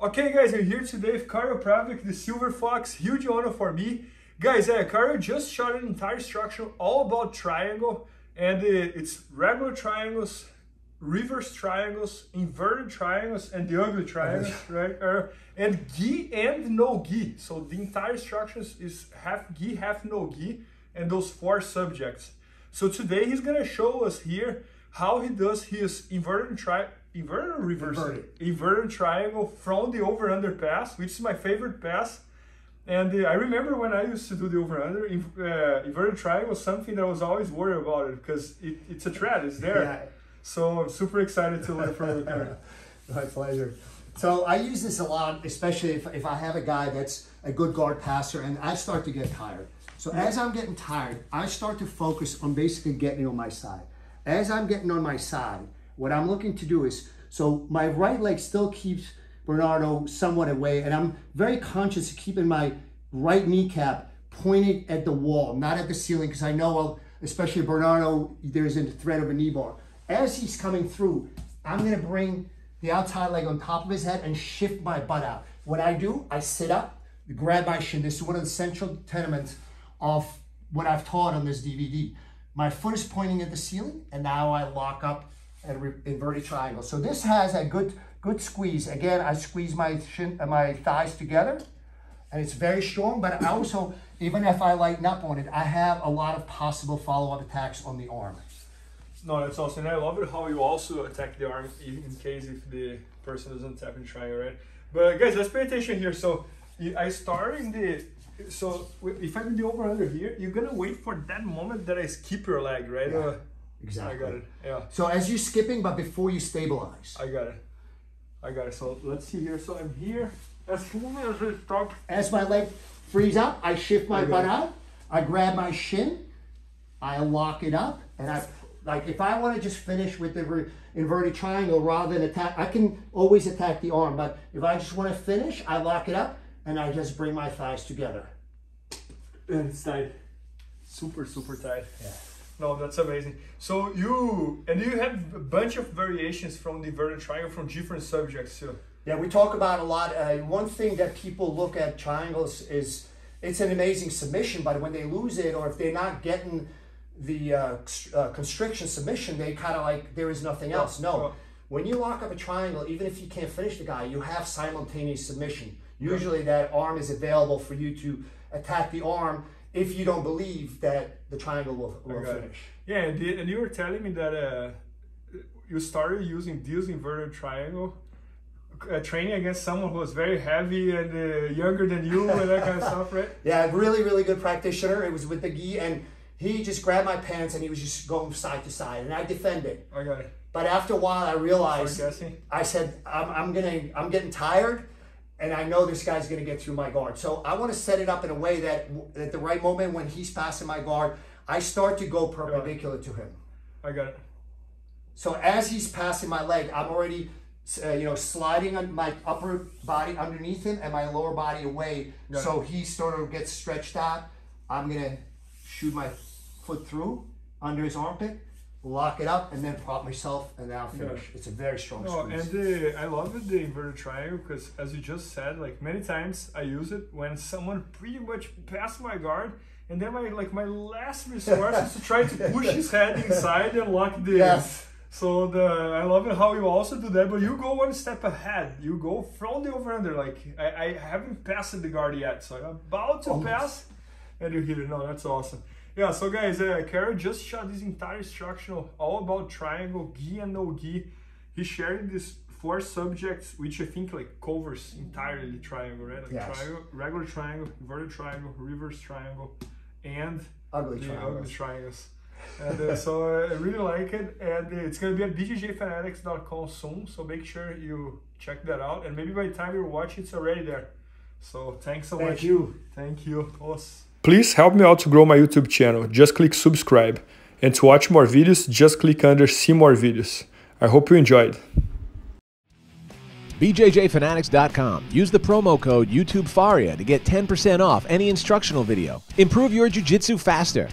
Okay guys, I'm here today with Karel Pravec, the Silver Fox, huge honor for me. Guys, uh, Karel just shot an entire structure all about triangle and uh, it's regular triangles, reverse triangles, inverted triangles, and the ugly triangles, right? Uh, and gi and no gi. So the entire structure is half gi, half no gi, and those four subjects. So today he's gonna show us here how he does his inverted tri inverted reverse Inverted. inverted triangle from the over under pass, which is my favorite pass. And uh, I remember when I used to do the over under, uh, inverted triangle was something that I was always worried about it because it, it's a threat, it's there. Yeah. So I'm super excited to learn from you. My pleasure. So I use this a lot, especially if, if I have a guy that's a good guard passer and I start to get tired. So as I'm getting tired, I start to focus on basically getting on my side. As I'm getting on my side, what I'm looking to do is, so my right leg still keeps Bernardo somewhat away and I'm very conscious of keeping my right kneecap pointed at the wall, not at the ceiling, because I know, especially Bernardo, there's a threat of a knee bar. As he's coming through, I'm gonna bring the outside leg on top of his head and shift my butt out. What I do, I sit up, grab my shin. This is one of the central tenements of what I've taught on this DVD. My foot is pointing at the ceiling, and now I lock up and inverted triangle. So this has a good good squeeze. Again, I squeeze my shin, uh, my thighs together, and it's very strong. But I also, even if I lighten up on it, I have a lot of possible follow-up attacks on the arm. No, that's awesome. And I love it how you also attack the arm in case if the person doesn't tap in triangle, right? But guys, let's pay attention here. So I start in the so if I'm in the over under here, you're gonna wait for that moment that I skip your leg, right? Yeah, Uh, Exactly. I got it. Yeah, So as you're skipping, but before you stabilize. I got it. I got it. So let's see here. So I'm here. As soon as I stop, As my leg frees up, I shift my Okay. butt out. I grab my shin. I lock it up, and I like if I want to just finish with the inverted triangle rather than attack. I can always attack the arm, but if I just want to finish, I lock it up and I just bring my thighs together. and it's tight. Super, super tight. Yeah. No, that's amazing. So you and you have a bunch of variations from the inverted triangle from different subjects too. Yeah, we talk about a lot. Uh, one thing that people look at triangles is it's an amazing submission, but when they lose it or if they're not getting the uh, uh, constriction submission, they kind of like there is nothing else. No, when you lock up a triangle, even if you can't finish the guy, you have simultaneous submission. Usually, that arm is available for you to attack the arm if you don't believe that the triangle will, will it. finish. Yeah, and, the, and you were telling me that uh, you started using this inverted triangle uh, training against someone who was very heavy and uh, younger than you and that kind of stuff, right? Yeah, really, really good practitioner. It was with the gi, and he just grabbed my pants and he was just going side to side, and I defended. It. But after a while, I realized. I said I'm, I'm gonna I'm getting tired, and I know this guy's gonna get through my guard. So I want to set it up in a way that at the right moment when he's passing my guard, I start to go perpendicular to him. I got it. So as he's passing my leg, I'm already uh, you know sliding on my upper body underneath him and my lower body away. Got so he sort of gets stretched out. I'm gonna shoot my foot through under his armpit, lock it up, and then prop myself, and then I'll finish. It's a very strong No, squeeze. and uh, I love it, the inverted triangle because, as you just said, like many times I use it when someone pretty much passed my guard, and then my like my last resource is to try to push his head inside and lock the. Yes. So the I love it how you also do that, but you go one step ahead. You go from the over under. Like I, I haven't passed the guard yet, so I'm about to Almost. pass, and you hit it. No, that's awesome. Yeah, so guys, uh, Karel just shot this entire instructional all about triangle, gi and no gi. He shared these four subjects, which I think like covers entirely triangle, right? Like Yes. triangle, regular triangle, inverted triangle, reverse triangle, and Ugly the triangle. ugly triangles. And uh, so uh, I really like it, and uh, it's gonna be at bjjfanatics.com soon. So make sure you check that out, and maybe by the time you watch, it's already there. So thanks so Thank much. Thank you. Thank you. Os. Please help me out to grow my YouTube channel. Just click subscribe. And to watch more videos, just click under see more videos. I hope you enjoyed. BJJFanatics.com. Use the promo code YouTubeFaria to get 10% off any instructional video. Improve your jiu-jitsu faster.